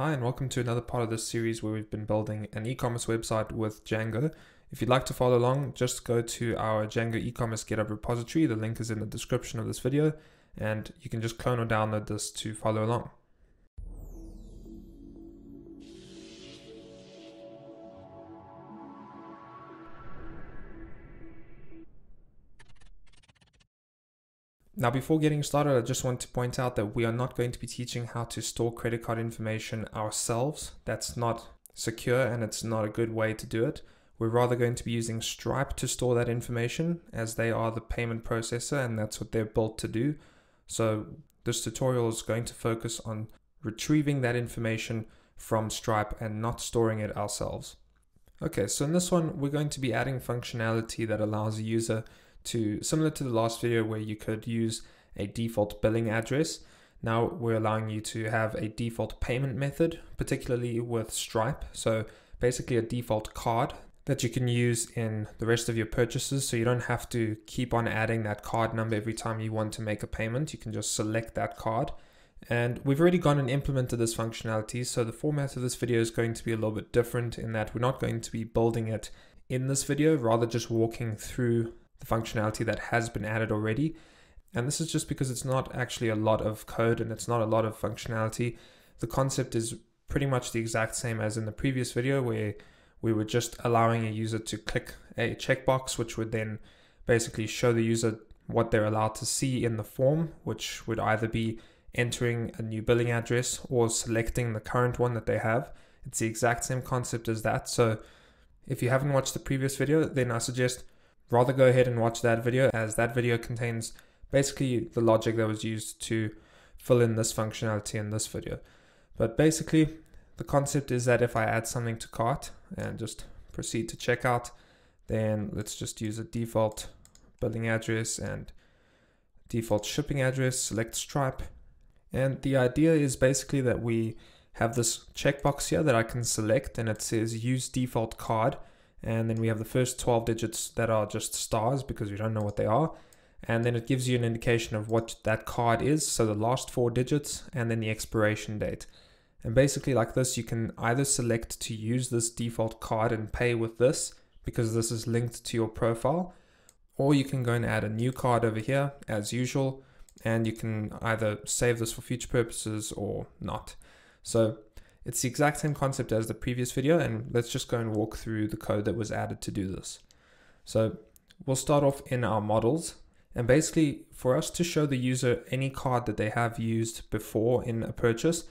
Hi, and welcome to another part of this series where we've been building an e-commerce website with Django. If you'd like to follow along, just go to our Django e-commerce GitHub repository. The link is in the description of this video, and you can just clone or download this to follow along. Now, before getting started, I just want to point out that we are not going to be teaching how to store credit card information ourselves. That's not secure and it's not a good way to do it. We're rather going to be using Stripe to store that information as they are the payment processor and that's what they're built to do. So, this tutorial is going to focus on retrieving that information from Stripe and not storing it ourselves. Okay, so in this one, we're going to be adding functionality that allows a user to similar to the last video where you could use a default billing address. Now we're allowing you to have a default payment method, particularly with Stripe. So basically a default card that you can use in the rest of your purchases. So you don't have to keep on adding that card number every time you want to make a payment. You can just select that card. And we've already gone and implemented this functionality. So the format of this video is going to be a little bit different in that we're not going to be building it in this video, rather just walking through the functionality that has been added already. And this is just because it's not actually a lot of code and it's not a lot of functionality. The concept is pretty much the exact same as in the previous video where we were just allowing a user to click a checkbox, which would then basically show the user what they're allowed to see in the form, which would either be entering a new billing address or selecting the current one that they have. It's the exact same concept as that. So if you haven't watched the previous video, then I suggest rather go ahead and watch that video as that video contains basically the logic that was used to fill in this functionality in this video. But basically, the concept is that if I add something to cart and just proceed to checkout, then let's just use a default billing address and default shipping address, select Stripe. And the idea is basically that we have this checkbox here that I can select and it says use default card and then we have the first 12 digits that are just stars because we don't know what they are. And then it gives you an indication of what that card is, so the last four digits and then the expiration date. And basically, like this, you can either select to use this default card and pay with this because this is linked to your profile, or you can go and add a new card over here as usual, and you can either save this for future purposes or not. So it's the exact same concept as the previous video and let's just go and walk through the code that was added to do this. So we'll start off in our models and basically for us to show the user any card that they have used before in a purchase,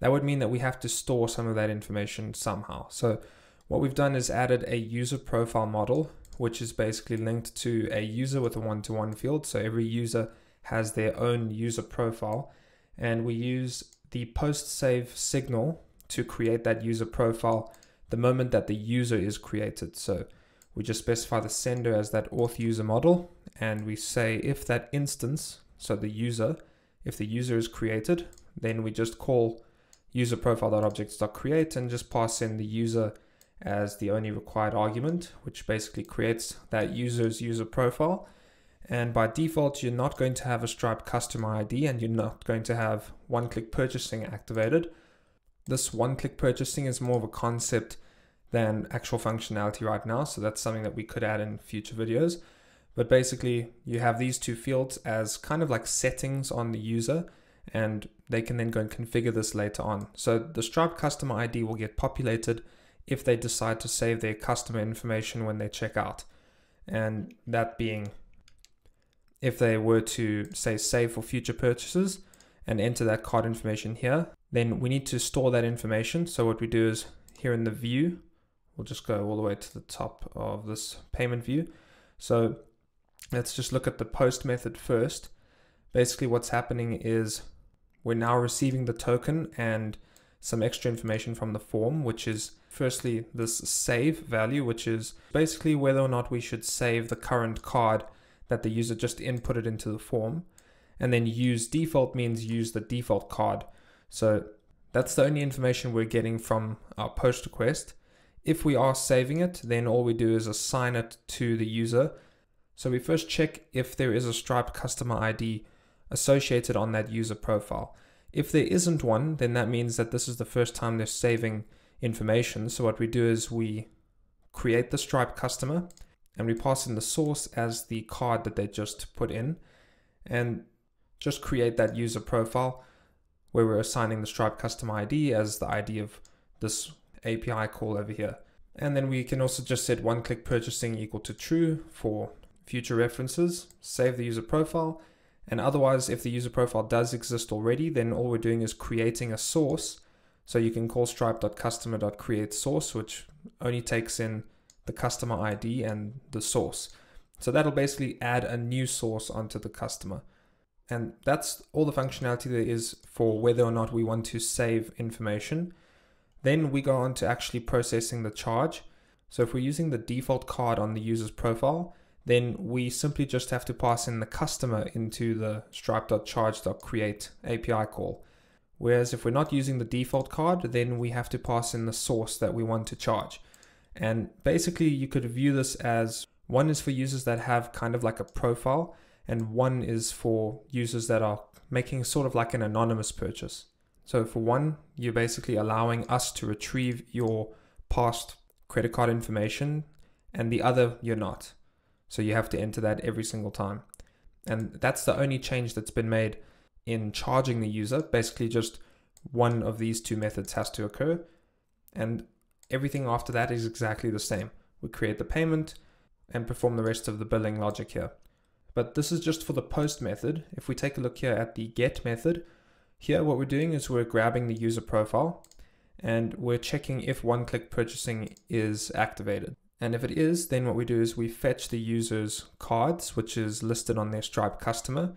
that would mean that we have to store some of that information somehow. So what we've done is added a user profile model, which is basically linked to a user with a one-to-one -one field. So every user has their own user profile and we use the post save signal to create that user profile the moment that the user is created. So we just specify the sender as that auth user model and we say if that instance, so the user, if the user is created, then we just call user profile.objects.create and just pass in the user as the only required argument, which basically creates that user's user profile. And by default, you're not going to have a Stripe customer ID and you're not going to have one click purchasing activated this one click purchasing is more of a concept than actual functionality right now. So that's something that we could add in future videos. But basically, you have these two fields as kind of like settings on the user, and they can then go and configure this later on. So the Stripe customer ID will get populated if they decide to save their customer information when they check out. And that being if they were to say save for future purchases and enter that card information here, then we need to store that information. So what we do is here in the view, we'll just go all the way to the top of this payment view. So let's just look at the post method first. Basically what's happening is we're now receiving the token and some extra information from the form, which is firstly this save value, which is basically whether or not we should save the current card that the user just inputted into the form. And then use default means use the default card. So that's the only information we're getting from our post request. If we are saving it, then all we do is assign it to the user. So we first check if there is a Stripe customer ID associated on that user profile. If there isn't one, then that means that this is the first time they're saving information. So what we do is we create the Stripe customer and we pass in the source as the card that they just put in and just create that user profile where we're assigning the Stripe customer ID as the ID of this API call over here. And then we can also just set one click purchasing equal to true for future references, save the user profile. And otherwise, if the user profile does exist already, then all we're doing is creating a source. So you can call stripe.customer.create source, which only takes in the customer ID and the source. So that'll basically add a new source onto the customer. And that's all the functionality there is for whether or not we want to save information. Then we go on to actually processing the charge. So if we're using the default card on the user's profile, then we simply just have to pass in the customer into the stripe.charge.create API call. Whereas if we're not using the default card, then we have to pass in the source that we want to charge. And basically, you could view this as one is for users that have kind of like a profile, and one is for users that are making sort of like an anonymous purchase. So, for one, you're basically allowing us to retrieve your past credit card information, and the other, you're not. So, you have to enter that every single time. And that's the only change that's been made in charging the user. Basically, just one of these two methods has to occur. And Everything after that is exactly the same. We create the payment and perform the rest of the billing logic here. But this is just for the post method. If we take a look here at the get method, here what we're doing is we're grabbing the user profile and we're checking if one-click purchasing is activated. And if it is, then what we do is we fetch the user's cards, which is listed on their Stripe customer.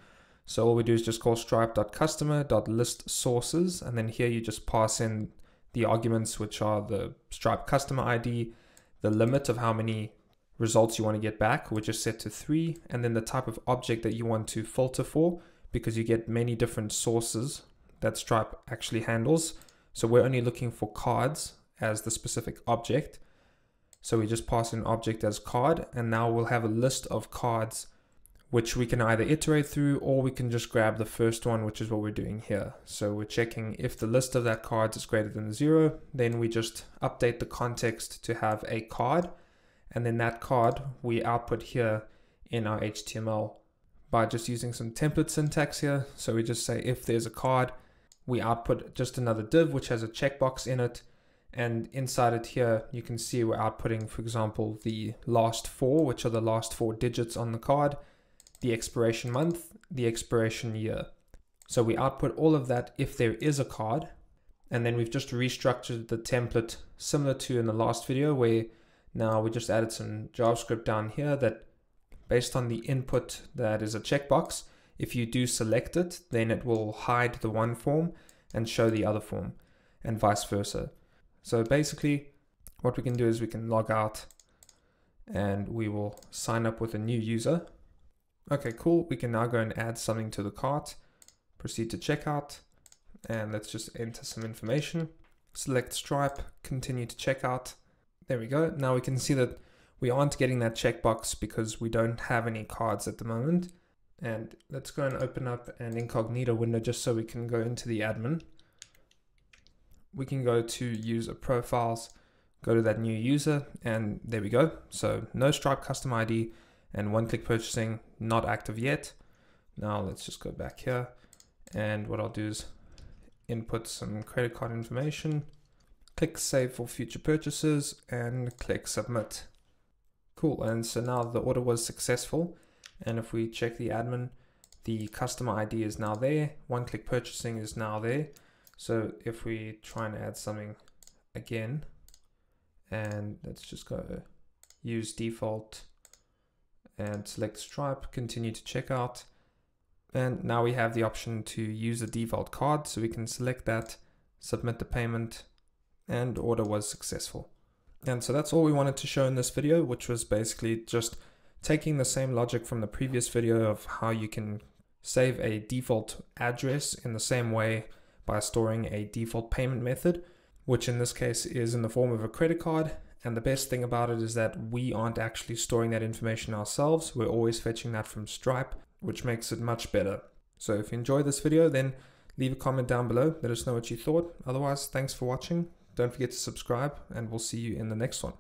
So all we do is just call stripe.customer.list sources, and then here you just pass in the arguments, which are the Stripe customer ID, the limit of how many results you want to get back, which is set to three, and then the type of object that you want to filter for, because you get many different sources that Stripe actually handles. So we're only looking for cards as the specific object. So we just pass in object as card, and now we'll have a list of cards which we can either iterate through or we can just grab the first one, which is what we're doing here. So we're checking if the list of that cards is greater than zero, then we just update the context to have a card. And then that card we output here in our HTML by just using some template syntax here. So we just say if there's a card, we output just another div which has a checkbox in it. And inside it here, you can see we're outputting, for example, the last four, which are the last four digits on the card the expiration month, the expiration year. So we output all of that if there is a card. And then we've just restructured the template similar to in the last video where now we just added some JavaScript down here that based on the input that is a checkbox, if you do select it, then it will hide the one form and show the other form and vice versa. So basically what we can do is we can log out and we will sign up with a new user Okay, cool. We can now go and add something to the cart. Proceed to checkout. And let's just enter some information. Select Stripe, continue to checkout. There we go. Now we can see that we aren't getting that checkbox because we don't have any cards at the moment. And let's go and open up an incognito window just so we can go into the admin. We can go to user profiles, go to that new user, and there we go. So no Stripe custom ID, and one click purchasing not active yet. Now let's just go back here and what I'll do is input some credit card information, click save for future purchases and click submit. Cool, and so now the order was successful. And if we check the admin, the customer ID is now there. One click purchasing is now there. So if we try and add something again, and let's just go use default and select Stripe, continue to checkout. And now we have the option to use a default card. So we can select that, submit the payment, and order was successful. And so that's all we wanted to show in this video, which was basically just taking the same logic from the previous video of how you can save a default address in the same way by storing a default payment method, which in this case is in the form of a credit card and the best thing about it is that we aren't actually storing that information ourselves. We're always fetching that from Stripe, which makes it much better. So if you enjoyed this video, then Leave a comment down below. Let us know what you thought. Otherwise, thanks for watching. Don't forget to subscribe, and we'll see you in the next one.